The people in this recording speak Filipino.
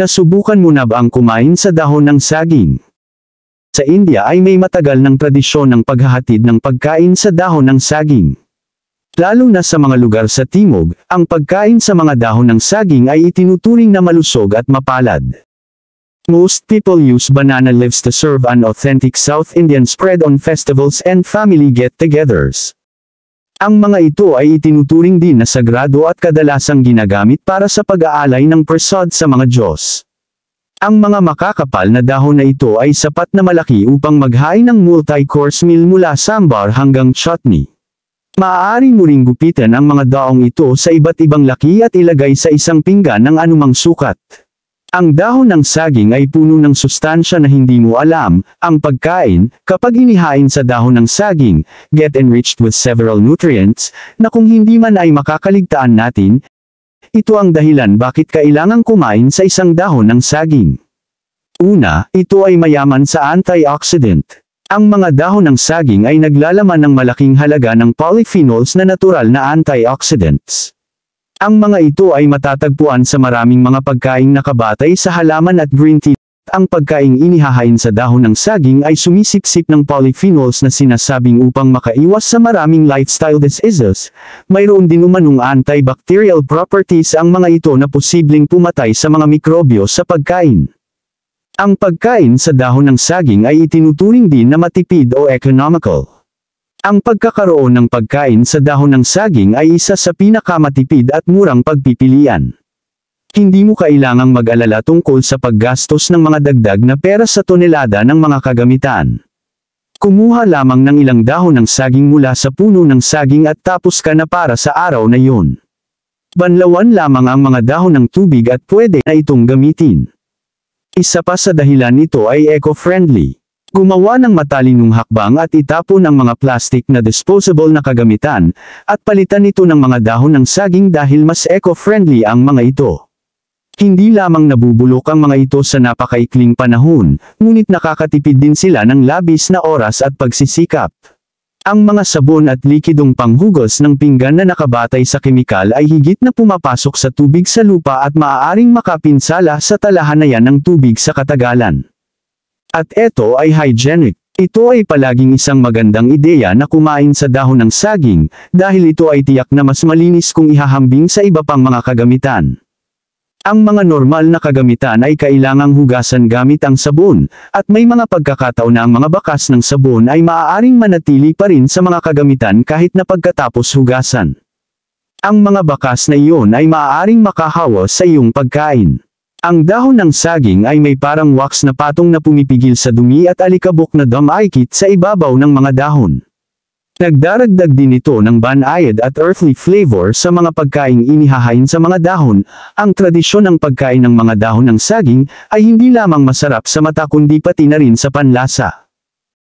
Nasubukan mo na ba ang kumain sa dahon ng saging? Sa India ay may matagal ng tradisyon ng paghahatid ng pagkain sa dahon ng saging. Lalo na sa mga lugar sa timog, ang pagkain sa mga dahon ng saging ay itinuturing na malusog at mapalad. Most people use banana leaves to serve an authentic South Indian spread on festivals and family get-togethers. Ang mga ito ay itinuturing din na sagrado at kadalasang ginagamit para sa pag-aalay ng persod sa mga Diyos. Ang mga makakapal na dahon na ito ay sapat na malaki upang maghain ng multi-course meal mula sambar hanggang chutney. Maaari mo ring gupitan ang mga daong ito sa iba't ibang laki at ilagay sa isang pinggan ng anumang sukat. Ang dahon ng saging ay puno ng sustansya na hindi mo alam, ang pagkain, kapag inihain sa dahon ng saging, get enriched with several nutrients, na kung hindi man ay makakaligtaan natin, ito ang dahilan bakit kailangang kumain sa isang dahon ng saging. Una, ito ay mayaman sa antioxidant. Ang mga dahon ng saging ay naglalaman ng malaking halaga ng polyphenols na natural na antioxidants. Ang mga ito ay matatagpuan sa maraming mga pagkaing nakabatay sa halaman at green tea. Ang pagkaing inihahain sa dahon ng saging ay sumisipsip ng polyphenols na sinasabing upang makaiwas sa maraming lifestyle diseases. Mayroon din umanong antibacterial properties ang mga ito na posibleng pumatay sa mga mikrobyo sa pagkain. Ang pagkain sa dahon ng saging ay itinuturing din na matipid o economical. Ang pagkakaroon ng pagkain sa dahon ng saging ay isa sa pinakamatipid at murang pagpipilian. Hindi mo kailangang mag-alala tungkol sa paggastos ng mga dagdag na pera sa tonelada ng mga kagamitan. Kumuha lamang ng ilang dahon ng saging mula sa puno ng saging at tapos ka na para sa araw na yun. Banlawan lamang ang mga dahon ng tubig at pwede na itong gamitin. Isa pa sa dahilan nito ay eco-friendly. Gumawa ng matalinong hakbang at itapon ang mga plastic na disposable na kagamitan, at palitan ito ng mga dahon ng saging dahil mas eco-friendly ang mga ito. Hindi lamang nabubulok ang mga ito sa napakaikling panahon, ngunit nakakatipid din sila ng labis na oras at pagsisikap. Ang mga sabon at likidong panghugos ng pinggan na nakabatay sa kemikal ay higit na pumapasok sa tubig sa lupa at maaaring makapinsala sa talahanayan ng tubig sa katagalan. At ito ay hygienic. Ito ay palaging isang magandang ideya na kumain sa dahon ng saging, dahil ito ay tiyak na mas malinis kung ihahambing sa iba pang mga kagamitan. Ang mga normal na kagamitan ay kailangang hugasan gamit ang sabon, at may mga pagkakataon na ang mga bakas ng sabon ay maaaring manatili pa rin sa mga kagamitan kahit na pagkatapos hugasan. Ang mga bakas na iyon ay maaaring makahawa sa iyong pagkain. Ang dahon ng saging ay may parang wax na patong na pumipigil sa dumi at alikabok na damaykit sa ibabaw ng mga dahon. Nagdaragdag din ito ng banayad at earthly flavor sa mga pagkaing inihahain sa mga dahon. Ang tradisyon ng pagkain ng mga dahon ng saging ay hindi lamang masarap sa mata kundi pati na rin sa panlasa.